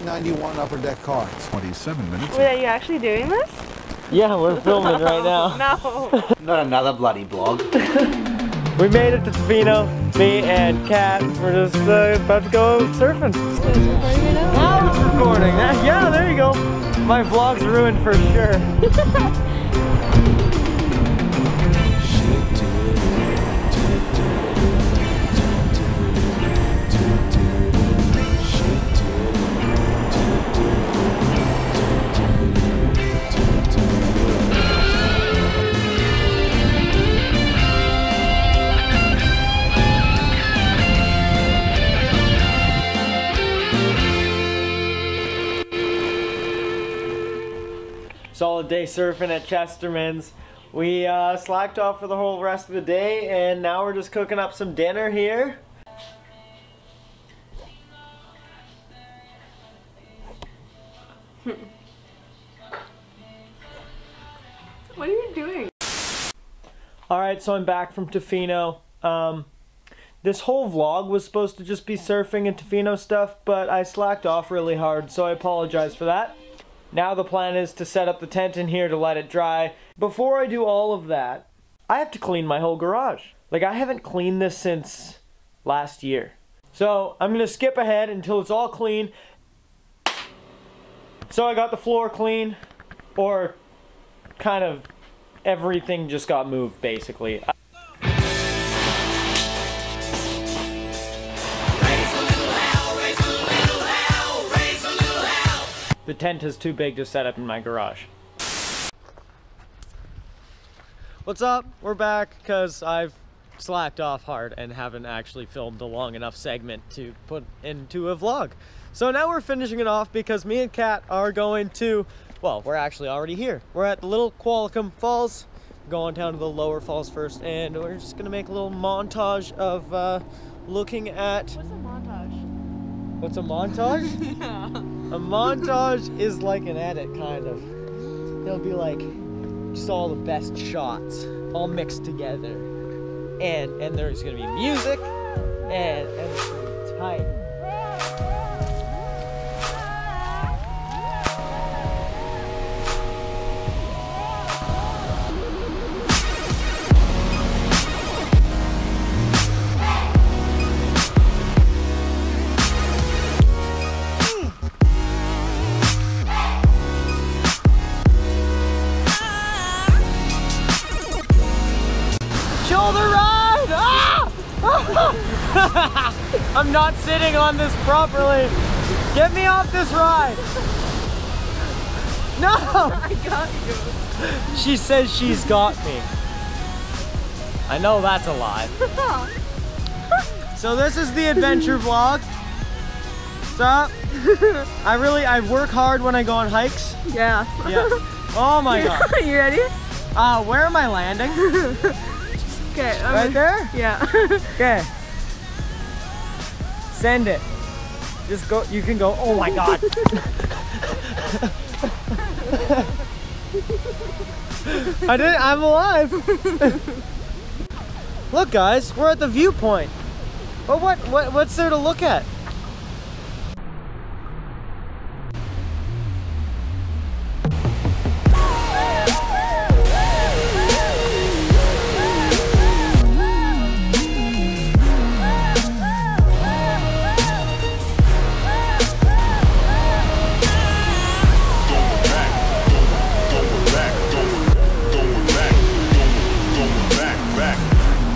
1991 Upper Deck cars. 27 minutes. Wait, are you actually doing this? Yeah, we're filming right now. No. Not another bloody blog. We made it to Tofino. Me and Kat. We're just uh, about to go surfing. Now it's recording. Yeah, there you go. My vlog's ruined for sure. Solid day surfing at Chesterman's. We uh, slacked off for the whole rest of the day and now we're just cooking up some dinner here. What are you doing? Alright, so I'm back from Tofino. Um, this whole vlog was supposed to just be surfing and Tofino stuff, but I slacked off really hard, so I apologize for that. Now the plan is to set up the tent in here to let it dry. Before I do all of that, I have to clean my whole garage. Like, I haven't cleaned this since last year. So, I'm gonna skip ahead until it's all clean. So I got the floor clean, or kind of everything just got moved, basically. The tent is too big to set up in my garage. What's up? We're back because I've slacked off hard and haven't actually filmed a long enough segment to put into a vlog. So now we're finishing it off because me and Kat are going to, well, we're actually already here. We're at the Little Qualicum Falls, going down to the lower falls first, and we're just gonna make a little montage of uh, looking at What's a montage? What's a montage? yeah. A montage is like an edit, kind of. It'll be like just all the best shots, all mixed together, and and there's gonna be music, and and I'm not sitting on this properly. Get me off this ride. No! I got you. She says she's got me. I know that's a lie. So this is the adventure vlog. What's up? I really, I work hard when I go on hikes. Yeah. Yeah. Oh my god. Are you ready? Uh, where am I landing? Okay. Right there? Yeah. Okay. Send it. Just go, you can go, oh my god. I did I'm alive. Look guys, we're at the viewpoint. But what, what, what's there to look at?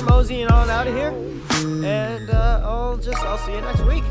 we're moseying on out of here, and uh, I'll just I'll see you next week.